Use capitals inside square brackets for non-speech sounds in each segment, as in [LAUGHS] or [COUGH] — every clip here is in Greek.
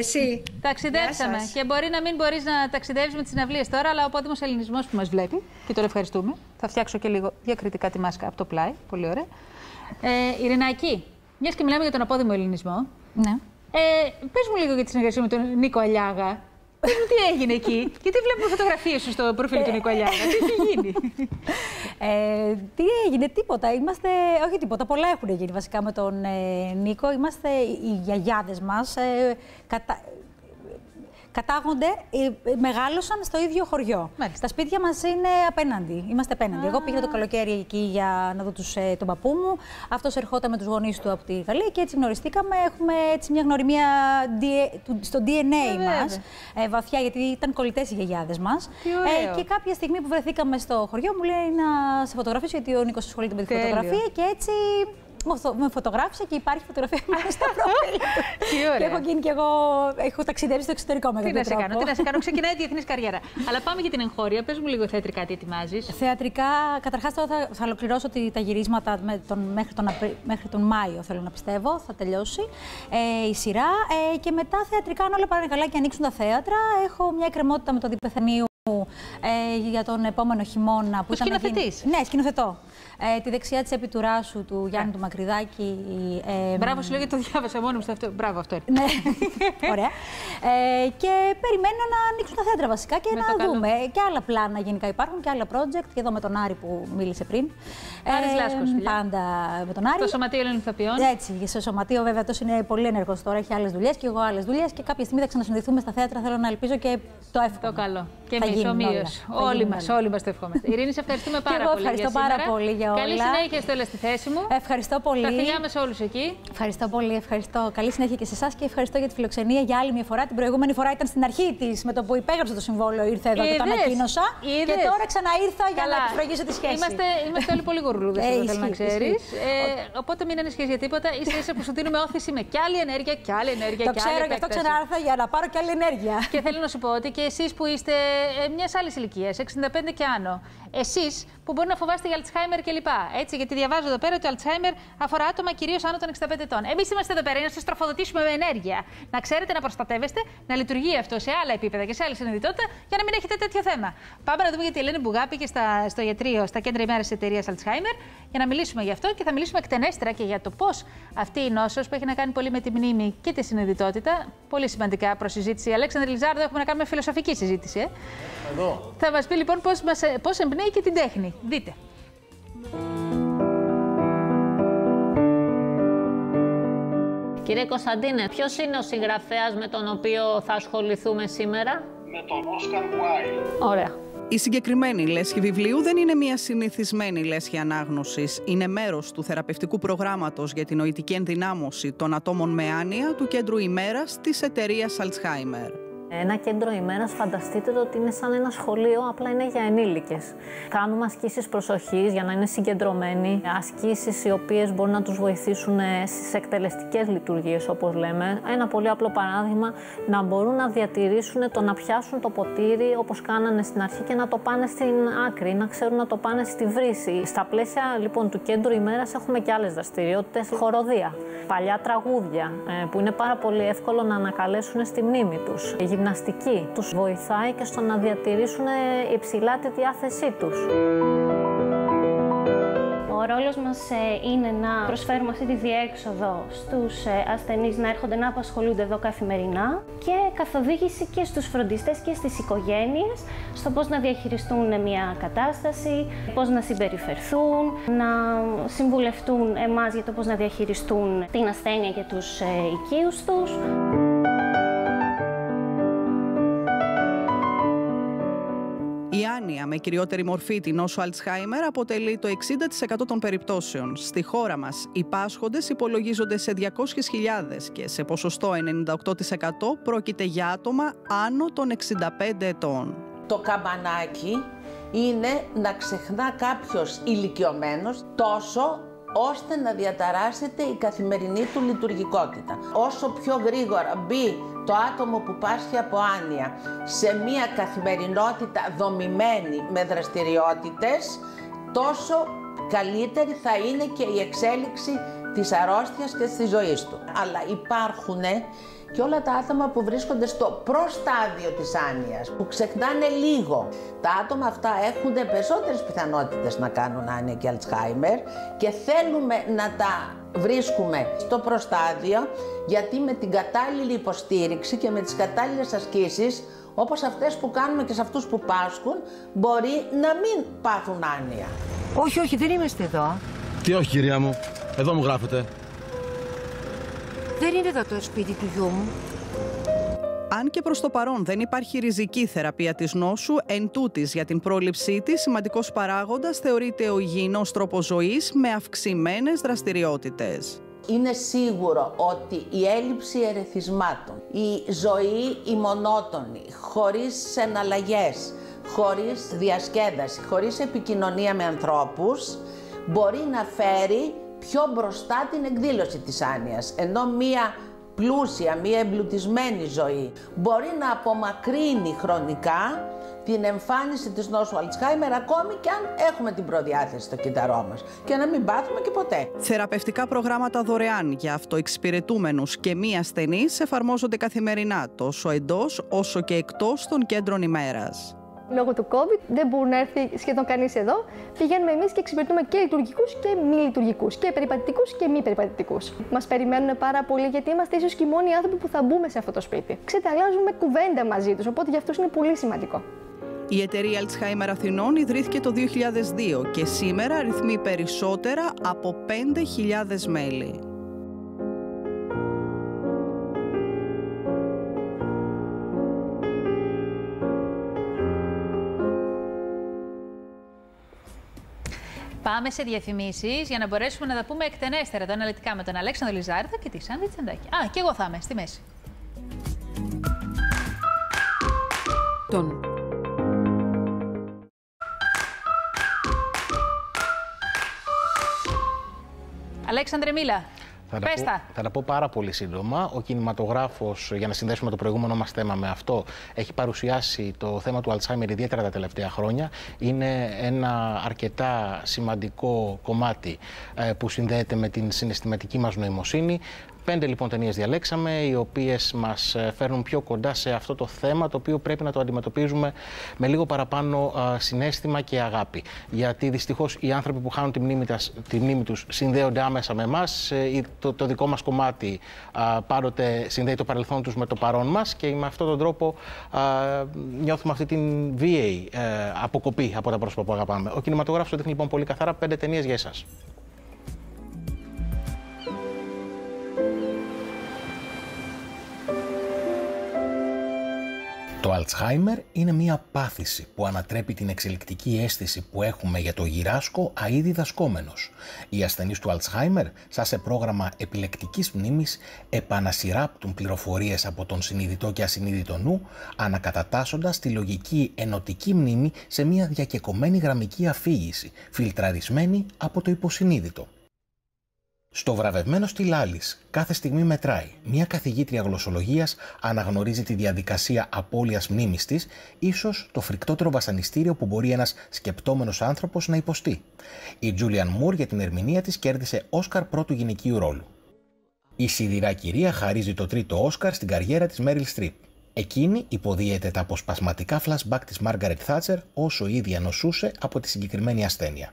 Εσύ. Ταξιδέψαμε. Γεια σας. Και μπορεί να μην μπορείς να ταξιδεύεις με τις συναυλίες τώρα, αλλά ο πόδιμο Ελληνισμός που μας βλέπει, και τον ευχαριστούμε. Θα φτιάξω και λίγο διακριτικά τη μάσκα από το πλάι. Πολύ ωραία. Ε, Ειρηνάκη, μιας και μιλάμε για τον απόδημο Ελληνισμό, Ναι. ε, πες μου λίγο για τη συνεργασία με τον Νίκο Αλιάγα. Πες μου τι έγινε εκεί; Γιατί βλέπουμε φωτογραφίες σου στο προφίλ του Νίκο Αλιάγα. Τι έχει γίνει; Ε, τι έγινε, τίποτα. Είμαστε, όχι τίποτα, πολλά έχουν γίνει βασικά με τον ε, Νίκο. Είμαστε οι γιαγιάδες μας. Ε, κατα... Κατάγονται, ε, ε, μεγάλωσαν στο ίδιο χωριό. Μάλιστα. Τα σπίτια μας είναι απέναντι. Είμαστε απέναντι. Εγώ πήγα το καλοκαίρι εκεί για να δω τους, ε, τον παππού μου. Αυτός ερχόταν με τους γονείς του από τη Γαλλία και έτσι γνωριστήκαμε. Έχουμε έτσι μια γνωριμία DA του- στο DNA Ε, βέβαια. μας. Ε, βαθιά, γιατί ήταν κολλητές οι γιαγιάδες μας. Τι ωραίο. και κάποια στιγμή που βρεθήκαμε στο χωριό μου λέει να σε φωτογραφίσω γιατί ο Νίκος ασχολείται με τη Τέλειο. φωτογραφία και έτσι μου φω- με φωτογράφησε και υπάρχει φωτογραφία [LAUGHS] μου στο προφίλ του. Τι ωραία. Και έχω γίνει κι εγώ, έχω ταξιδέψει στο εξωτερικό με τι να κάποιο σε κάνω, τρόπο. τι να σε κάνω. Ξεκινάει η [LAUGHS] διεθνής καριέρα. Αλλά πάμε για την εγχώρια. Πες μου λίγο θεατρικά τι ετοιμάζεις. Θεατρικά, καταρχάς τώρα θα, θα ολοκληρώσω τη- τα γυρίσματα με τον, μέχρι, τον, Απρι- μέχρι τον Μάιο, θέλω να πιστεύω, θα τελειώσει ε, η σειρά. Ε, και μετά θεατρικά, αν όλα πάνε καλά και ανοίξουν τα θέατρα, έχω μια εκκρεμότητα με τον Διπεθενίου ε, για τον επόμενο χειμώνα. Που Ο ήταν να γίνει- σκηνοθετής. Ναι, σκηνοθετώ. Ε, τη δεξιά της επιτουράσου του Γιάννη του Μακρυδάκη. Ε, Μπράβο, σου λέω γιατί το διάβασα μόνος μου στο αυτό. Μπράβο, αυτό είναι. ναι, [LAUGHS] ωραία. Ε, και περιμένω να ανοίξουν τα θέατρα βασικά και Με να το καλό. δούμε. Και άλλα πλάνα γενικά υπάρχουν και άλλα project. Και εδώ με τον Άρη που μίλησε πριν. Άρης Λάσκος, φιλιά. Πάντα με τον Άρη. Το Σωματείο Ελλήνων Ηθοποιών. Έτσι, και στο σωματείο βέβαια τόσο είναι πολύ ενεργός τώρα, έχει άλλες δουλειές και εγώ άλλες δουλειές. Και κάποια στιγμή θα ξανασυνδεθούμε στα θέατρα. Θέλω να ελπίζω και το εύχομαι. Το καλό. Και Θα εμείς, γίνουν ομοίως. όλα. Θα Όλοι γίνουν μας, όλα. όλοι μας το ευχόμαστε. Ειρήνη, σε ευχαριστούμε πάρα εγώ πολύ. ευχαριστώ για πάρα σήμερα. Πολύ για Καλή όλα. συνέχεια στο Έλα στη θέση μου. Ευχαριστώ πολύ. Τα φιλιά μας όλους εκεί. Ευχαριστώ πολύ, ευχαριστώ. Καλή συνέχεια και σε εσάς και ευχαριστώ για τη φιλοξενία για άλλη μια φορά. Την προηγούμενη φορά ήταν στην αρχή της με το που υπέγραψε το συμβόλαιο, ήρθε εδώ και το Είδες, ανακοίνωσα. Και είδες. τώρα ξαναήρθα για Καλά. να εκφραγίσω τη σχέση. Είμαστε, είμαστε όλοι πολύ γουρλούδε, Ε, ε, θέλω να ισχύει, ξέρεις. ισχύει. Ε, οπότε μην ανησυχείς για τίποτα. σα ίσα που σου δίνουμε όθηση με κι άλλη ενέργεια, κι άλλη ενέργεια. Το κι ξέρω, άλλη γι' αυτό επέκταση. ξανάρθα για να πάρω και άλλη ενέργεια. Και θέλω να σου πω ότι και εσείς που είστε μιας άλλης ηλικίας, 65 και άνω, εσείς που μπορεί να φοβάστε για Αλτσχάιμερ κλπ. Έτσι, γιατί διαβάζω εδώ πέρα ότι το Αλτσχάιμερ αφορά άτομα κυρίως άνω των 65 ετών. Εμείς είμαστε εδώ πέρα για να σας τροφοδοτήσουμε με ενέργεια. Να ξέρετε να προστατεύεστε, να λειτουργεί αυτό σε άλλα επίπεδα και σε άλλη συνειδητότητα για να μην έχετε τέτοιο θέμα. Πάμε να δούμε γιατί η Ελένη Μπουγά πήγε στα, στο ιατρείο, στα κέντρα ημέρας τη εταιρείας Αλτσχάιμερ για να μιλήσουμε γι' αυτό και θα μιλήσουμε εκτενέστερα και για το πώς αυτή η νόσος που έχει να κάνει πολύ με τη μνήμη και τη συνειδητότητα. Πολύ σημαντικά προς συζήτηση. Αλέξανδρε Λιζάρδο, έχουμε να κάνουμε φιλοσοφική συζήτηση. Ε. Εδώ. Θα μας πει λοιπόν πώς πώς εμπνέει και την τέχνη. Δείτε. Κύριε Κωνσταντίνε, ποιος είναι ο συγγραφέας με τον οποίο θα ασχοληθούμε σήμερα; Με τον Όσκαρ Wilde. Ωραία. Η συγκεκριμένη λέσχη βιβλίου δεν είναι μια συνηθισμένη λέσχη ανάγνωσης. Είναι μέρος του θεραπευτικού προγράμματος για την νοητική ενδυνάμωση των ατόμων με άνοια του Κέντρου ημέρας της εταιρείας Alzheimer. Ένα κέντρο ημέρας φανταστείτε το ότι είναι σαν ένα σχολείο, απλά είναι για ενήλικες. Κάνουμε ασκήσεις προσοχής για να είναι συγκεντρωμένοι, ασκήσεις οι οποίες μπορούν να τους βοηθήσουν ε, στις εκτελεστικές λειτουργίες όπως λέμε. Ένα πολύ απλό παράδειγμα, να μπορούν να διατηρήσουν το να πιάσουν το ποτήρι όπως κάνανε στην αρχή και να το πάνε στην άκρη, να ξέρουν να το πάνε στη βρύση. Στα πλαίσια λοιπόν του κέντρου ημέρας έχουμε και άλλες δραστηριότητες, χοροδία, παλιά τραγούδια ε, που είναι πάρα πολύ εύκολο να ανακαλέσουν στη μνήμη τους. Η γυμναστική τους βοηθάει και στο να διατηρήσουν υψηλά τη διάθεσή τους. Ο ρόλος μας ε, είναι να προσφέρουμε αυτή τη διέξοδο στους ε, ασθενείς να έρχονται να απασχολούνται εδώ καθημερινά και καθοδήγηση και στους φροντιστές και στις οικογένειες στο πώς να διαχειριστούν μια κατάσταση, πώς να συμπεριφερθούν, να συμβουλευτούν εμάς για το πώς να διαχειριστούν την ασθένεια και τους ε, οικείους τους. Η άνοια με κυριότερη μορφή την νόσο Alzheimer αποτελεί το 60% των περιπτώσεων. Στη χώρα μας οι πάσχοντες υπολογίζονται σε 200.000 και σε ποσοστό 98% πρόκειται για άτομα άνω των 65 ετών. Το καμπανάκι είναι να ξεχνά κάποιος ηλικιωμένος τόσο ώστε να διαταράσσεται η καθημερινή του λειτουργικότητα. Όσο πιο γρήγορα μπει το άτομο που πάσχει από άνοια σε μια καθημερινότητα δομημένη με δραστηριότητες, τόσο καλύτερη θα είναι και η εξέλιξη της αρρώστιας και της ζωής του. Αλλά υπάρχουν και όλα τα άτομα που βρίσκονται στο προστάδιο της άνοιας, που ξεχνάνε λίγο. Τα άτομα αυτά έχουν περισσότερες πιθανότητες να κάνουν άνοια και Αλτσχάιμερ και θέλουμε να τα βρίσκουμε στο προστάδιο γιατί με την κατάλληλη υποστήριξη και με τις κατάλληλες ασκήσεις όπως αυτές που κάνουμε και σε αυτούς που πάσχουν μπορεί να μην πάθουν άνοια. Όχι, όχι, δεν είμαστε εδώ. Τι όχι κυρία μου, εδώ μου γράφετε. Δεν είναι εδώ το σπίτι του γιού μου. Αν και προς το παρόν δεν υπάρχει ριζική θεραπεία της νόσου, εν τούτης για την πρόληψή της, σημαντικός παράγοντας θεωρείται ο υγιεινός τρόπος ζωής με αυξημένες δραστηριότητες. Είναι σίγουρο ότι η έλλειψη ερεθισμάτων, η ζωή η μονότονη, χωρίς εναλλαγές, χωρίς διασκέδαση, χωρίς επικοινωνία με ανθρώπους, μπορεί να φέρει πιο μπροστά την εκδήλωση της άνοιας. Ενώ μία πλούσια, μία εμπλουτισμένη ζωή μπορεί να απομακρύνει χρονικά την εμφάνιση της νόσου Αλτσχάιμερ ακόμη και αν έχουμε την προδιάθεση στο κύτταρό μας και να μην πάθουμε και ποτέ. Θεραπευτικά προγράμματα δωρεάν για αυτοεξυπηρετούμενους και μη ασθενείς εφαρμόζονται καθημερινά τόσο εντός όσο και εκτός των κέντρων ημέρας. Λόγω του COVID δεν μπορεί να έρθει σχεδόν κανείς εδώ. Πηγαίνουμε εμείς και εξυπηρετούμε και λειτουργικούς και μη λειτουργικούς, και περιπατητικούς και μη περιπατητικούς. Μας περιμένουν πάρα πολύ γιατί είμαστε ίσως και οι μόνοι άνθρωποι που θα μπούμε σε αυτό το σπίτι. Ξεταλάζουμε κουβέντα μαζί τους, οπότε για αυτού είναι πολύ σημαντικό. Η εταιρεία Alzheimer Αθηνών ιδρύθηκε το 2002 και σήμερα αριθμεί περισσότερα από 5.000 μέλη. Πάμε σε διαφημίσεις για να μπορέσουμε να τα πούμε εκτενέστερα εδώ αναλυτικά με τον Αλέξανδρο Λιζάρδα και τη Σάνδη Τσεντάκη. Α, και εγώ θα είμαι στη μέση. Τον. Αλέξανδρε, μίλα. Θα τα, Πες πω, τα. θα τα πω πάρα πολύ σύντομα. Ο κινηματογράφος, για να συνδέσουμε το προηγούμενο μας θέμα με αυτό, έχει παρουσιάσει το θέμα του Alzheimer ιδιαίτερα τα τελευταία χρόνια. Είναι ένα αρκετά σημαντικό κομμάτι ε, που συνδέεται με την συναισθηματική μας νοημοσύνη. Πέντε λοιπόν ταινίες διαλέξαμε, οι οποίες μας φέρνουν πιο κοντά σε αυτό το θέμα, το οποίο πρέπει να το αντιμετωπίζουμε με λίγο παραπάνω α, συνέστημα και αγάπη. Γιατί δυστυχώς οι άνθρωποι που χάνουν τη μνήμη, τας- τη μνήμη τους συνδέονται άμεσα με εμάς. Το, το δικό μας κομμάτι α, πάντοτε συνδέει το παρελθόν τους με το παρόν μας και με αυτόν τον τρόπο α, νιώθουμε αυτή την βίαιη ε, αποκοπή από τα πρόσωπα που αγαπάμε. Ο κινηματογράφος το δείχνει λοιπόν πολύ καθαρά. Πέντε ταινίες για εσάς. Το Alzheimer είναι μια πάθηση που ανατρέπει την εξελικτική αίσθηση που έχουμε για το γυράσκο αΐ διδασκόμενος. Οι ασθενείς του Alzheimer, σαν σε πρόγραμμα επιλεκτικής μνήμης, επανασυράπτουν πληροφορίες από τον συνειδητό και ασυνείδητο νου, ανακατατάσσοντας τη λογική ενωτική μνήμη σε μια διακεκομένη γραμμική αφήγηση, φιλτραρισμένη από το υποσυνείδητο. Στο βραβευμένο στη Λάλης, κάθε στιγμή μετράει. Μια καθηγήτρια γλωσσολογίας αναγνωρίζει τη διαδικασία απώλειας μνήμης της, ίσως το φρικτότερο βασανιστήριο που μπορεί ένας σκεπτόμενος άνθρωπος να υποστεί. Η Τζούλιαν Μουρ για την ερμηνεία της κέρδισε Όσκαρ πρώτου γυναικείου ρόλου. Η σιδηρά κυρία χαρίζει το τρίτο Όσκαρ στην καριέρα της Μέριλ Στριπ. Εκείνη υποδίεται τα αποσπασματικά flashback της Μάργαρετ Θάτσερ όσο η ίδια νοσούσε από τη συγκεκριμένη ασθένεια.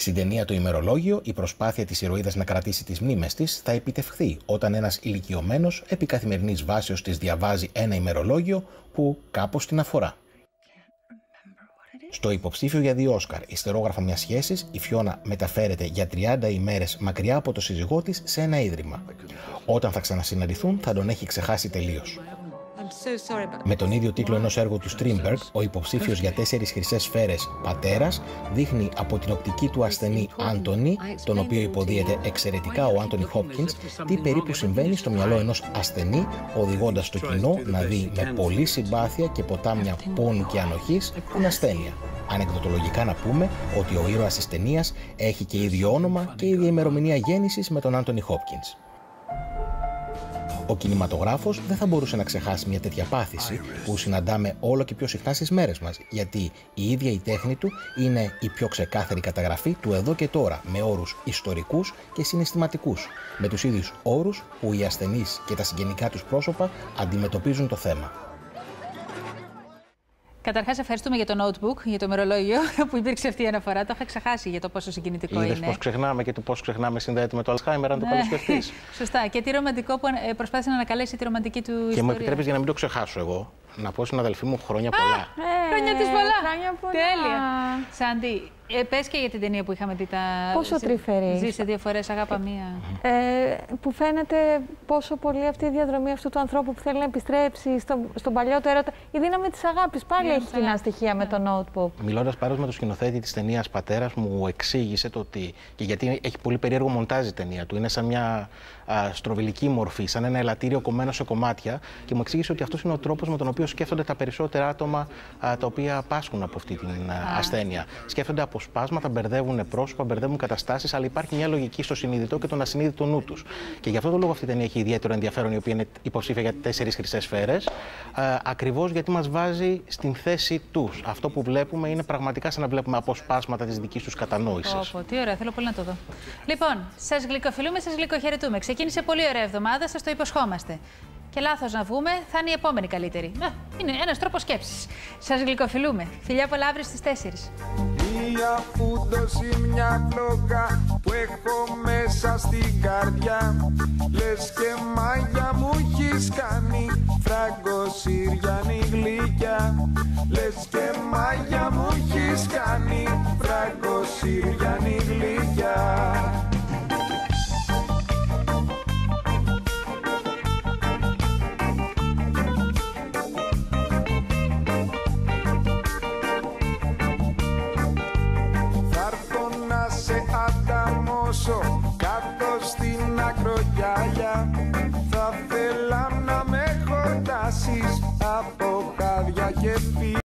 Στην ταινία Το ημερολόγιο, η προσπάθεια της ηρωίδας να κρατήσει τις μνήμες της θα επιτευχθεί όταν ένας ηλικιωμένος επί καθημερινής βάσεως της διαβάζει ένα ημερολόγιο που κάπως την αφορά. Στο υποψήφιο για δύο Όσκαρ, ιστερόγραφα μιας σχέσης, η Φιώνα μεταφέρεται για 30 ημέρες μακριά από το σύζυγό της σε ένα ίδρυμα. Όταν θα ξανασυναντηθούν, θα τον έχει ξεχάσει τελείως. Με τον ίδιο τίτλο ενός έργου του Strindberg, ο υποψήφιος για τέσσερις χρυσές σφαίρες πατέρας δείχνει από την οπτική του ασθενή Άντωνη, τον οποίο υποδίεται εξαιρετικά ο Άντωνι Χόπκινς, τι περίπου συμβαίνει στο μυαλό ενός ασθενή, οδηγώντας το κοινό να δει με πολλή συμπάθεια και ποτάμια πόνου και ανοχής την ασθένεια. Ανεκδοτολογικά να πούμε ότι ο ήρωας της ταινίας έχει και ίδιο όνομα και ίδια ημερομηνία γέννησης με τον Άντωνι Χόπκινς. Ο κινηματογράφος δεν θα μπορούσε να ξεχάσει μια τέτοια πάθηση που συναντάμε όλο και πιο συχνά στις μέρες μας, γιατί η ίδια η τέχνη του είναι η πιο ξεκάθαρη καταγραφή του εδώ και τώρα, με όρους ιστορικούς και συναισθηματικούς, με τους ίδιους όρους που οι ασθενείς και τα συγγενικά τους πρόσωπα αντιμετωπίζουν το θέμα. Καταρχάς, ευχαριστούμε για το notebook, για το ημερολόγιο που υπήρξε αυτή η αναφορά. Το είχα ξεχάσει για το πόσο συγκινητικό Είδες είναι. πώς ξεχνάμε και το πώς ξεχνάμε συνδέεται με το Alzheimer, αν το Ναι. καλοσκεφτείς. [LAUGHS] Σωστά. Και τι ρομαντικό που ε, προσπάθησε να ανακαλέσει τη ρομαντική του ιστορία. και μου επιτρέπεις για να μην το ξεχάσω εγώ, να πω στην αδελφή μου χρόνια πολλά. Χρόνια της πολλά. Χρόνια πολλά. Τέλεια. Σάντι, ε, πες και για την ταινία που είχαμε δει τα. Πόσο ζη- τρυφερή. Ζήσε δύο φορές, αγάπα μία. Ε, που φαίνεται πόσο πολύ αυτή η διαδρομή αυτού του ανθρώπου που θέλει να επιστρέψει στο, στον παλιό του έρωτα. Η δύναμη της αγάπης πάλι δύναμη έχει της κοινά αγάπης. στοιχεία με το notebook. Μιλώντας πάρα με τον σκηνοθέτη της ταινίας Πατέρας, μου εξήγησε το ότι. και γιατί έχει πολύ περίεργο μοντάζ η ταινία του. Είναι σαν μια α, στροβιλική μορφή, σαν ένα ελαττήριο κομμένο σε κομμάτια. Και μου εξήγησε ότι αυτός είναι ο τρόπος με τον οποίο σκέφτονται τα περισσότερα άτομα α, τα οποία πάσχουν από αυτή την α, ασθένεια. Σκέφτονται αποσπάσματα, μπερδεύουν πρόσωπα, μπερδεύουν καταστάσεις, αλλά υπάρχει μια λογική στο συνειδητό και τον ασυνείδητο νου τους. Και γι' αυτό το λόγο αυτή η ταινία έχει ιδιαίτερο ενδιαφέρον, η οποία είναι υποψήφια για τέσσερις χρυσές σφαίρες. Ακριβώς γιατί μας βάζει στην θέση τους. Αυτό που βλέπουμε είναι πραγματικά σαν να βλέπουμε αποσπάσματα της δικής τους κατανόησης. Πω, πω, τι ωραία, θέλω πολύ να το δω. Λοιπόν, σας γλυκοφιλούμε, σας γλυκοχαιρετούμε. Ξεκίνησε πολύ ωραία εβδομάδα, σας το υποσχόμαστε. Και λάθος να βγούμε, θα είναι η επόμενη καλύτερη. Α, είναι ένας τρόπος σκέψης. Σας γλυκοφιλούμε. Φιλιά πολλά αύριο στις 4. Μια φούντωση, μια κλόκα που έχω μέσα στην καρδιά Λες και μάγια μου έχεις κάνει φράγκο Συριανή γλυκιά Λες και μάγια μου έχεις κάνει φράγκο Συριανή γλυκιά